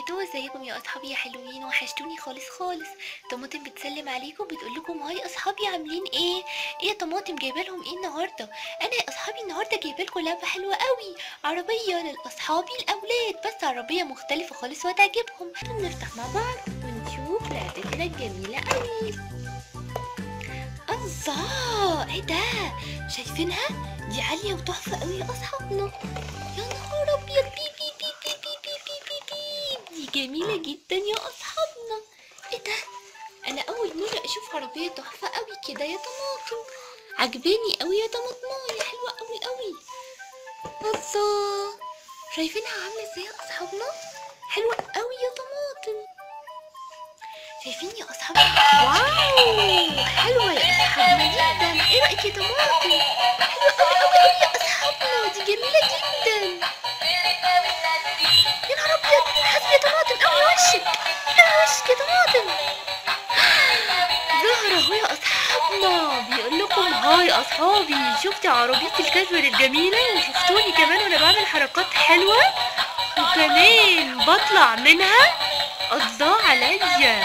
وبركاته ازيكم يا اصحابي؟ يا حلوين وحشتوني خالص خالص. طماطم بتسلم عليكم بتقول لكم هاي اصحابي عاملين إيه؟ إيه يا طماطم جايبة لهم إيه النهارده؟ أنا يا اصحابي النهارده جايبة لكم لعبة حلوة قوي. عربية لاصحابي الاولاد بس عربية مختلفة خالص وهتعجبهم. نفتح مع بعض ونشوف لعبتنا الجميله قوي. الله! إيه ده؟ شايفينها؟ دي عالية وتحفة قوي يا اصحابنا يا نهار أبيض! جميلة جدا يا أصحابنا إيه ده؟ أنا أول مرة أشوف عربية تحفة أوي كده يا طماطم عجباني أوي يا طماطماية حلوة أوي أوي الله شايفينها عاملة إزاي يا أصحابنا؟ حلوة أوي يا طماطم شايفين يا أصحابنا؟ واو حلوة يا أصحابنا جدا إيه رأيك يا طماطم؟ لكم هاي أصحابي شفتي عربيتي الكسبر الجميلة؟ وشفتوني كمان وأنا بعمل حركات حلوة؟ وكمان بطلع منها؟ الله عليا!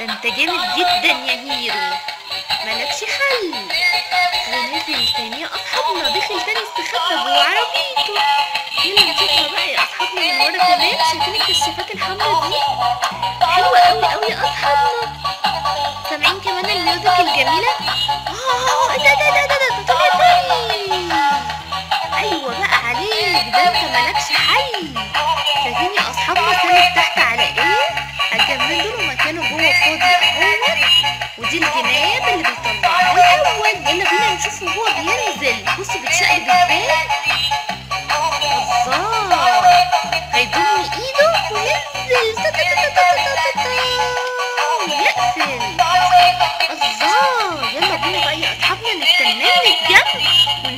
ده أنت جامد جدا يا هيرو مالكش حل. ونزل تاني يا أصحابنا دخل تاني استخبى جوه عربيته يلا نشوفها بقى يا أصحابنا من ورا كمان. شايفين الكشافات الحمرا دي؟ حلوة قوي قوي يا أصحابنا. 見れああいたいたいたいた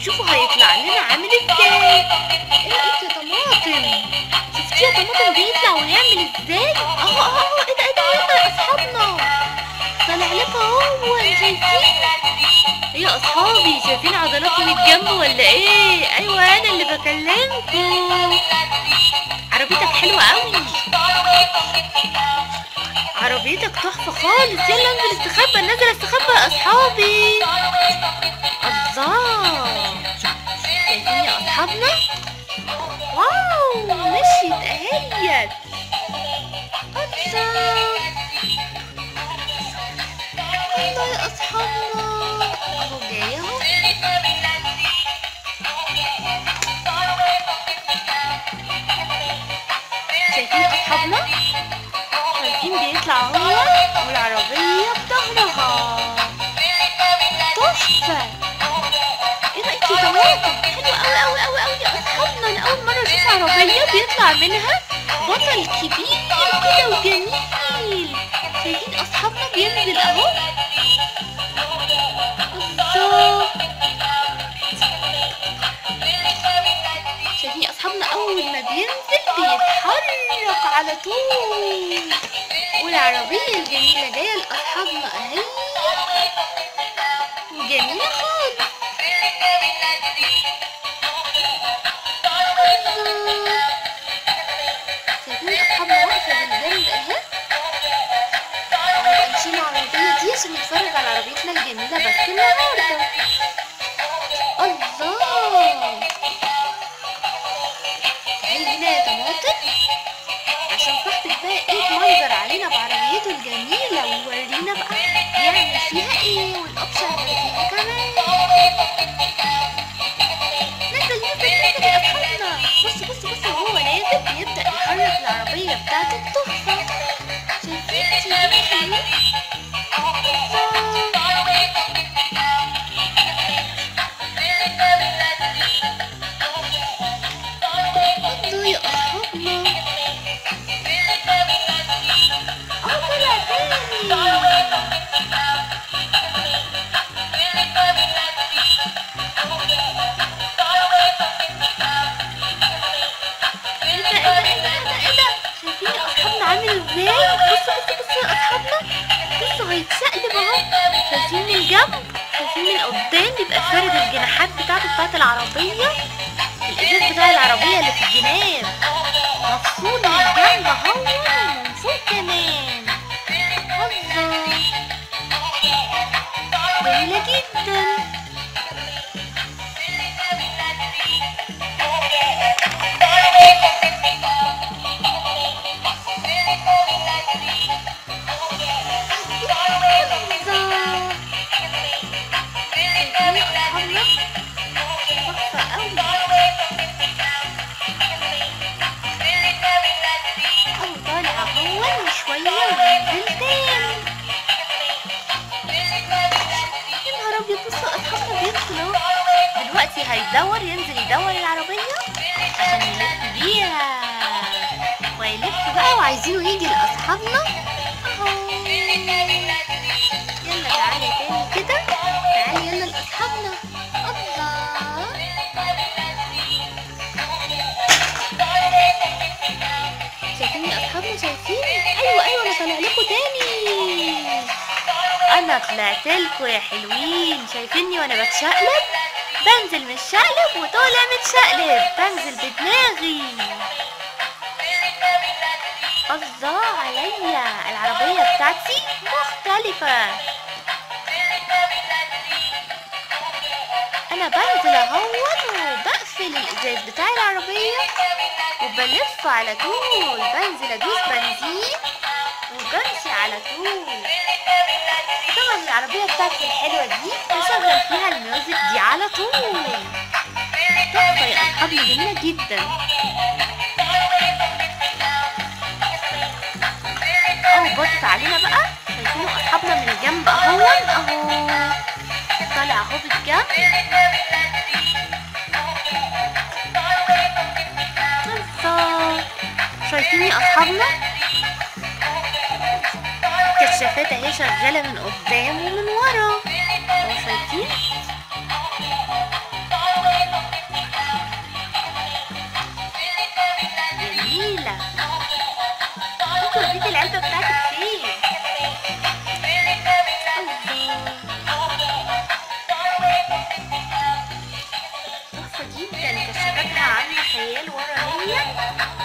ونشوفه هيطلع لنا عامل إزاي؟ إيه يا طماطم. شفتي يا طماطم بيطلع ويعمل إزاي؟ اهو اهو اهو إيه ده إيه ده يلا يا أصحابنا. طلع لك اهو شايفين إيه يا أصحابي شايفين عضلاتي من الجنب ولا إيه؟ أيوه أنا اللي بكلمكم. عربيتك حلوة قوي عربيتك تحفة خالص. يلا انزل استخبى الشعبية والعربية بظهرها تحفة إيه رأيك انتي جماعة حلوة اوي اوي اوي اوي أصحابنا لأول مرة نشوف عربية بيطلع منها بطل كبير كده وجميل شايفين اصحابنا بينزل أهو. بالظبط شايفين أصحابنا أول ما بينزل بيتحرك على طول. والعربية الجميلة جاية لأصحابنا أهي. وجميله خالص. شايفين أصحابنا واقفة بالجنب أهي. هنبقى نشيل العربيه دي عشان نتفرج على عربيتنا الجميلة بس النهارده. إيه منظر علينا بعربيته الجميلة ويورينا بقى يعمل فيها إيه والاوبشن اللي فيها كمان. نزل نزل نزل يا أصحابنا. بص بص بص وهو نازل بيبدأ يحرك العربية بتاعته التحفه شايفين؟ شايفين؟ بصوا هيتشقلب اهو. شايفين من الجنب. شايفين من قدام بيبقى فارد الجناحات بتاعته بتاعت العربية. دلوقتي هيدور ينزل يدور العربية عشان يلف بيها. ويلف بقى وعايزينه يجي لأصحابنا. أهو. يلا تعالى تاني كده. تعالى يلا لأصحابنا. الله. شايفين يا أصحابنا؟ شايفين؟ أيوه أيوه أنا طالع لكم تاني. أنا طلعت لكم يا حلوين. شايفيني وأنا بتشقلب؟ بنزل متشقلب وطالع متشقلب بنزل بدماغي. الله عليا. العربية بتاعتي مختلفة. أنا بنزل اهون وبقفل الإزاز بتاع العربية وبلف على طول. بنزل أدوس بنزين وبمشي على طول. العربية بتاعتي الحلوة دي بشغل فيها الميوزك دي على طول. تحفة يا أصحابنا جميلة جدا. أهو بص علينا بقى. شايفينه أصحابنا من الجنب أهو. أهو. طالع أهو بالجنب. الله شايفين يا أصحابنا؟ كشافات اهي شغالة من قدام ومن ورا. اهو شايفين جميلة. ممكن اوريك العلبة بتاعتك فين تحفه جدا خيال ورا هي.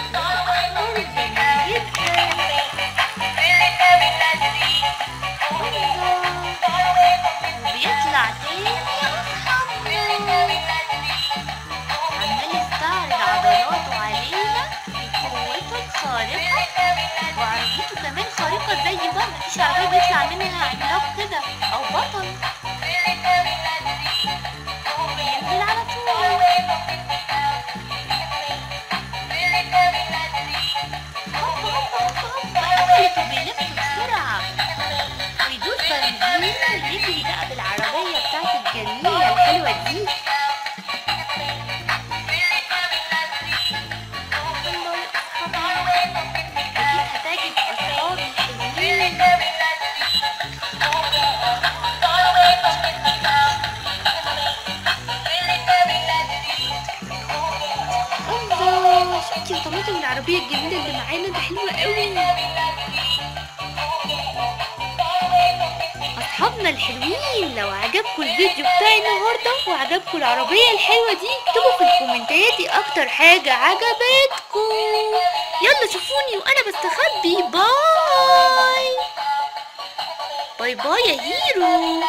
وعربيته كمان خارقة زي بقى مفيش عربية بيطلع منها عملاق كده أو بطل. العربية الجميلة اللي معانا ده حلوة قوي. أصحابنا الحلوين لو عجبكم الفيديو بتاعي النهاردة وعجبكم العربية الحلوة دي اكتبوا في ال comments أكتر حاجة عجبتكم. يلا شوفوني وأنا بستخبي. bye. bye bye يا hero.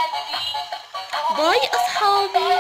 bye أصحابي.